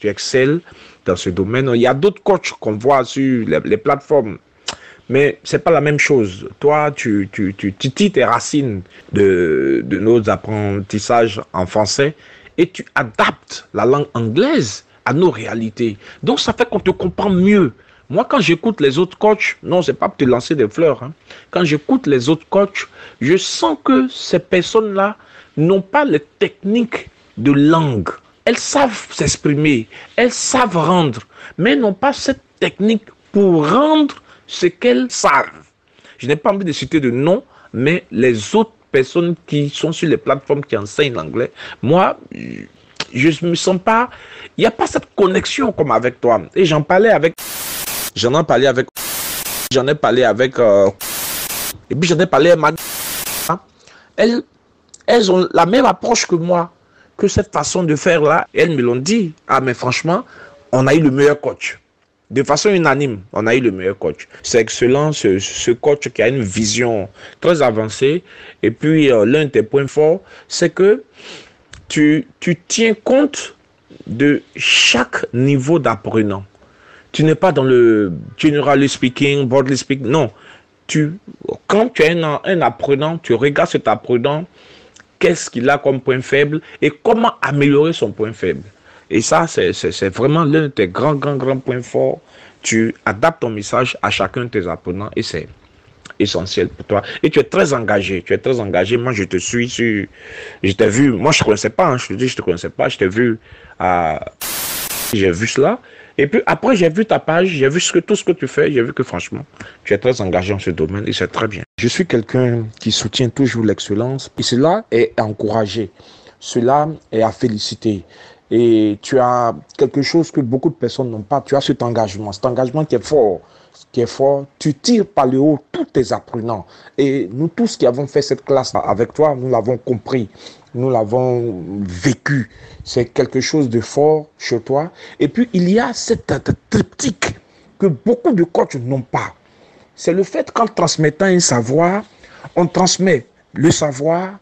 tu excelles dans ce domaine. Il y a d'autres coachs qu'on voit sur les, plateformes. Mais c'est pas la même chose. Toi, tu, tu, tu, tes racines de, de nos apprentissages en français et tu adaptes la langue anglaise à nos réalités. Donc ça fait qu'on te comprend mieux. Moi, quand j'écoute les autres coachs, non, c'est pas pour te lancer des fleurs. Hein. Quand j'écoute les autres coachs, je sens que ces personnes-là n'ont pas les techniques de langue. Elles savent s'exprimer, elles savent rendre, mais n'ont pas cette technique pour rendre ce qu'elles savent. Je n'ai pas envie de citer de nom, mais les autres personnes qui sont sur les plateformes qui enseignent l'anglais, moi, je ne me sens pas, il n'y a pas cette connexion comme avec toi. Et j'en parlais avec, j'en ai parlé avec, j'en ai parlé avec, euh, et puis j'en ai parlé à ma, elles ont la même approche que moi, que cette façon de faire là. Elles me l'ont dit. Ah, mais franchement, on a eu le meilleur coach. De façon unanime, on a eu le meilleur coach. C'est excellent, ce, coach qui a une vision très avancée. Et puis, euh, l'un de tes points forts, c'est que tu, tu tiens compte de chaque niveau d'apprenant. Tu n'es pas dans le generally speaking, broadly speaking. Non. Tu, quand tu es un, un apprenant, tu regardes cet apprenant, qu'est-ce qu'il a comme point faible et comment améliorer son point faible. Et ça, c'est vraiment l'un de tes grands, grands, grands points forts. Tu adaptes ton message à chacun de tes apprenants et c'est essentiel pour toi. Et tu es très engagé. Tu es très engagé. Moi, je te suis sur. Je t'ai vu. Moi, je ne te connaissais pas. Hein. je te dis, je te connaissais pas. Je t'ai vu à. J'ai vu cela. Et puis après, j'ai vu ta page, j'ai vu tout ce que tu fais, j'ai vu que franchement, tu es très engagé dans ce domaine et c'est très bien. Je suis quelqu'un qui soutient toujours l'excellence et cela est encouragé. Cela est à féliciter. Et tu as quelque chose que beaucoup de personnes n'ont pas. Tu as cet engagement, cet engagement qui est fort qui est fort, tu tires par le haut tous tes apprenants. Et nous tous qui avons fait cette classe avec toi, nous l'avons compris, nous l'avons vécu. C'est quelque chose de fort chez toi. Et puis, il y a cette triptyque que beaucoup de coachs n'ont pas. C'est le fait qu'en transmettant un savoir, on transmet le savoir,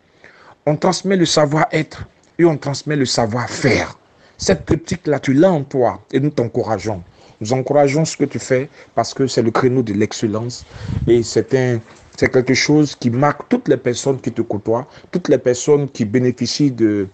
on transmet le savoir-être et on transmet le savoir-faire. Cette triptyque-là, tu l'as en toi et nous t'encourageons. Nous encourageons ce que tu fais parce que c'est le créneau de l'excellence. Et c'est un, c'est quelque chose qui marque toutes les personnes qui te côtoient, toutes les personnes qui bénéficient de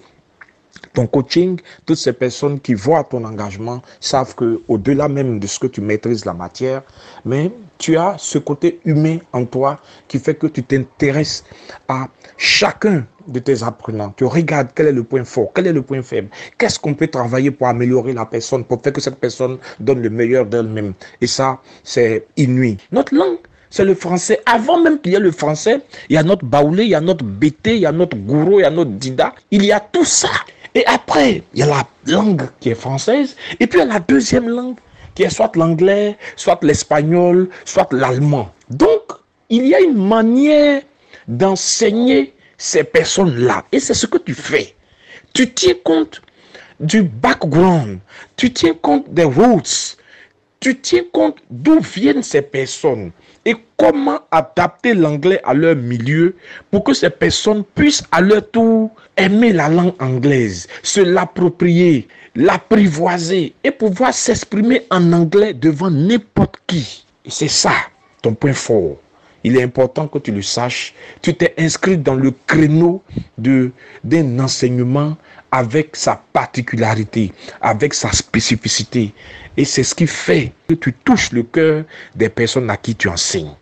ton coaching, toutes ces personnes qui voient ton engagement savent que au-delà même de ce que tu maîtrises la matière, mais tu as ce côté humain en toi qui fait que tu t'intéresses à chacun de tes apprenants. Tu regardes quel est le point fort, quel est le point faible, qu'est-ce qu'on peut travailler pour améliorer la personne, pour faire que cette personne donne le meilleur d'elle-même. Et ça, c'est inouï. Notre langue, c'est le français. Avant même qu'il y ait le français, il y a notre baoulé, il y a notre bété, il y a notre gourou, il y a notre dida. Il y a tout ça. Et après, il y a la langue qui est française. Et puis il y a la deuxième langue qui est soit l'anglais, soit l'espagnol, soit l'allemand. Donc, il y a une manière d'enseigner ces personnes-là. Et c'est ce que tu fais. Tu tiens compte du background, tu tiens compte des roots, tu tiens compte d'où viennent ces personnes et comment adapter l'anglais à leur milieu pour que ces personnes puissent à leur tour aimer la langue anglaise, se l'approprier, l'apprivoiser et pouvoir s'exprimer en anglais devant n'importe qui. C'est ça ton point fort. Il est important que tu le saches. Tu t'es inscrit dans le créneau d'un enseignement avec sa particularité, avec sa spécificité. Et c'est ce qui fait que tu touches le cœur des personnes à qui tu enseignes.